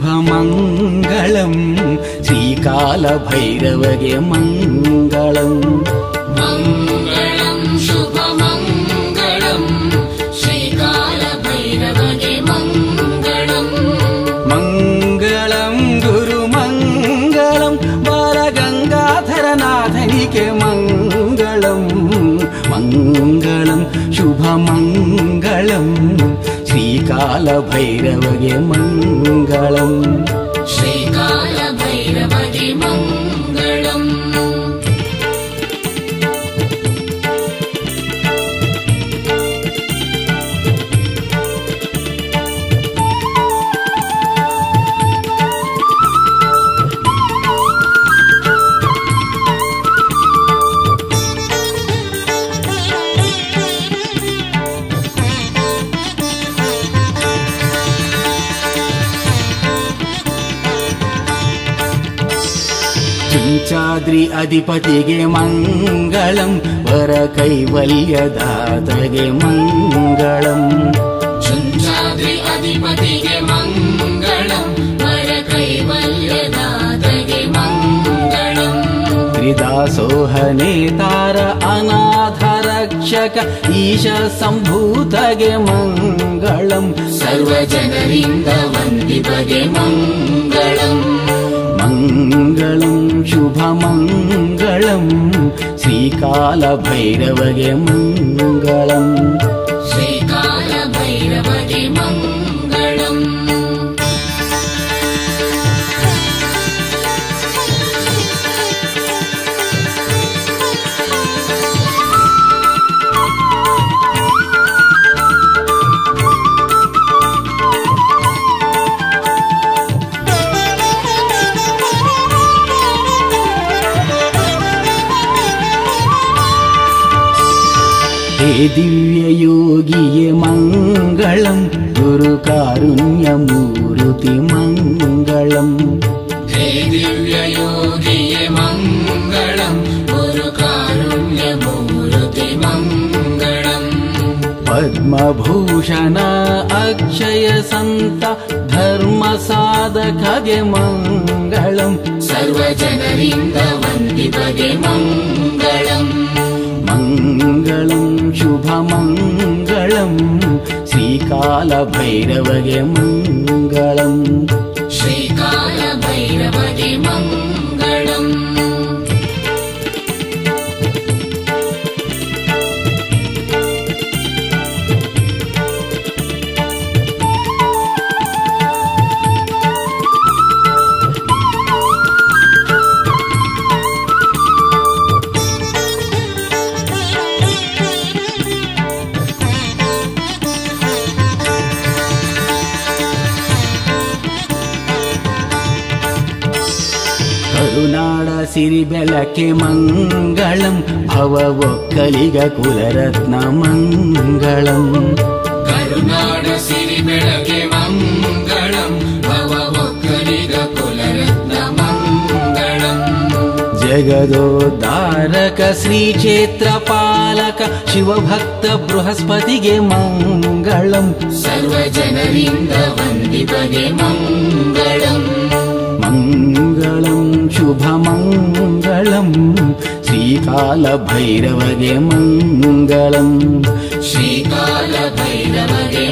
मङ्गलम् श्रीकालभैरवगे मङ्गलम्। मङ्गलम् शुभमङ्गं श्रीकाल मङ्गलम्। मङ्गलं गुरुमङ्गं वरगङ्गाधरनाथनि श्रीकालभैरवगे मङ्गलम् अधिपतिगे वरकैवल्यदातगे मङ्गलम्। चुञ्चाद्रि अधिपतिगे मङ्गलम् मङ्गलम्। त्रिदासोहनेतार अनाथरक्षक ईश सम्भूतगे मङ्गलम्। सर्वजनलिङ्गवन्दिपगे मङ्गलम् मङ्गलं शुभमङ्गलं श्रीकालभैरवगे मङ्गलम् श्रीकालभैरवगे मङ्गलम् हे दिव्ययोगिये मङ्गलं मङ्गलम् हे दिव्ययोगिये मङ्गलम् गुरुकारुण्यमूर्ति मङ्गलम् पद्मभूषण अक्षय सन्त धर्मसाधकगे मङ्गलम् सर्वजनलिङ्गवन्दिपगे मङ्गलम् मङ्गलं शुभमङ्गलं श्रीकालभैरवगे मङ्गलम् श्रीकालभैरवगे मङ्गलम् ಸಿರಿ ಬೆಳಕೆ ಮಂಗಳಂ ಭವ ಒಕ್ಕಲಿಗ ಕುಲರತ್ನ ಮಂಗಳಂ. ಕರುನಾಡ ಸಿರಿ ಬೆಳಕೆ ಮಂಗಳಂ ಭವ ಒಕ್ಕಲಿಗ ಕುಲರತ್ನ ಮಂಗಳಂ. ಜಗದೋದಾರಕ ಶ್ರೀ ಕ್ಷೇತ್ರ ಪಾಲಕ ಶಿವಭಕ್ತ ಬೃಹಸ್ಪತಿಗೆ ಮಂಗಳಂ. ಸರ್ವ ಜನರಿಂದ ವಂದಿಪಗೆ ಮಂಗಳಂ. ಮಂಗ शुभमङ्गलम् श्रीकालभैरवगे मङ्गलम्। श्रीकालभैरवगे